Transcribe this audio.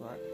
Right.